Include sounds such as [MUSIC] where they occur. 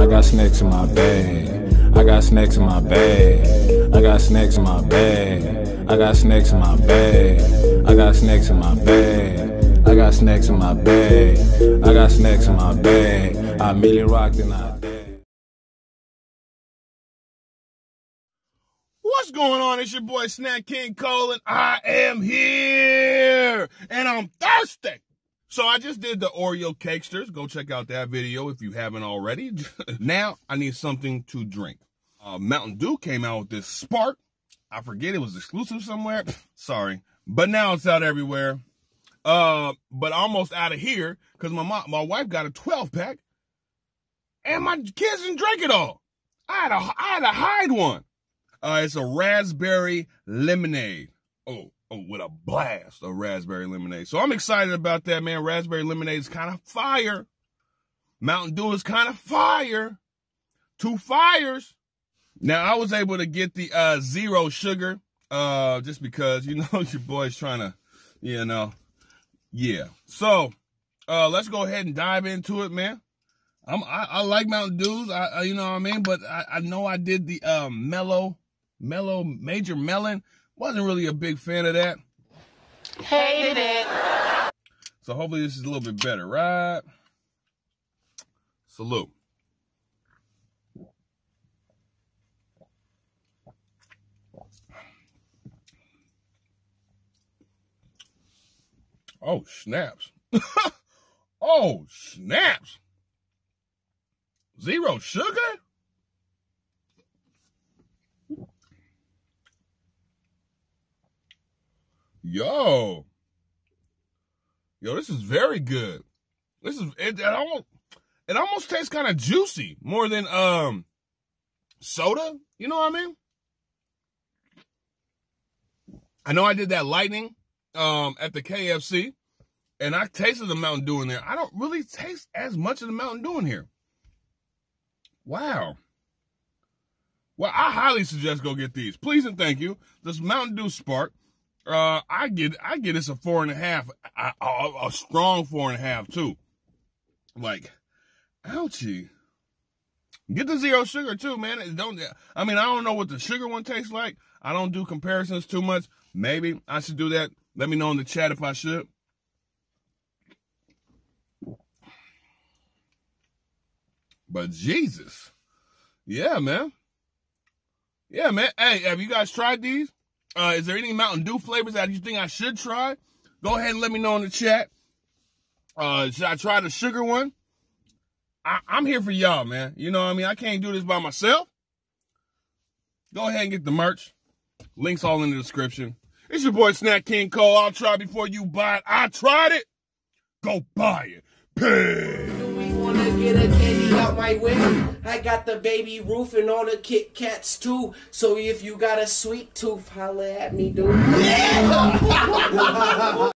I got snacks in my bag. I got snacks in my bag. I got snacks in my bag. I got snacks in my bag. I got snacks in my bag. I got snacks in my bag. I got snacks in my bag. I merely rocked and I. What's going on? It's your boy Snack King Cole, and I am here, and I'm thirsty. So I just did the Oreo Cakesters. Go check out that video if you haven't already. [LAUGHS] now I need something to drink. Uh, Mountain Dew came out with this Spark. I forget it was exclusive somewhere. [LAUGHS] Sorry, but now it's out everywhere. Uh, but almost out of here because my mom, my wife got a 12 pack, and my kids didn't drink it all. I had to, I had to hide one. Uh, it's a raspberry lemonade. Oh, oh, with a blast of raspberry lemonade. So I'm excited about that, man. Raspberry lemonade is kind of fire. Mountain Dew is kind of fire. Two fires. Now I was able to get the uh, zero sugar, uh, just because you [LAUGHS] know your boy's trying to, you know, yeah. So uh, let's go ahead and dive into it, man. I'm, I, I like Mountain Dews, I, I, you know what I mean, but I, I know I did the um, mellow, mellow major melon. Wasn't really a big fan of that. Hated it. So hopefully this is a little bit better, right? Salute. Oh, snaps. [LAUGHS] oh, snaps. Zero sugar? Yo. Yo, this is very good. This is it, it almost it almost tastes kind of juicy more than um soda. You know what I mean? I know I did that lightning um at the KFC and I tasted the Mountain Dew in there. I don't really taste as much of the Mountain Dew in here. Wow. Well, I highly suggest go get these. Please and thank you. This Mountain Dew Spark. Uh, I get I get this a four and a half, a, a, a strong four and a half too. Like, ouchie. Get the zero sugar too, man. It don't I mean I don't know what the sugar one tastes like. I don't do comparisons too much. Maybe I should do that. Let me know in the chat if I should. But Jesus. Yeah, man. Yeah, man. Hey, have you guys tried these? Uh, is there any Mountain Dew flavors that you think I should try? Go ahead and let me know in the chat. Uh, should I try the sugar one? I, I'm here for y'all, man. You know what I mean? I can't do this by myself. Go ahead and get the merch. Links all in the description. It's your boy Snack King Cole. I'll try before you buy it. I tried it. Go buy it. Peace. We wanna get a candy out my way. I got the Baby Ruth and all the Kit Kats too. So if you got a sweet tooth, holla at me, dude. [LAUGHS]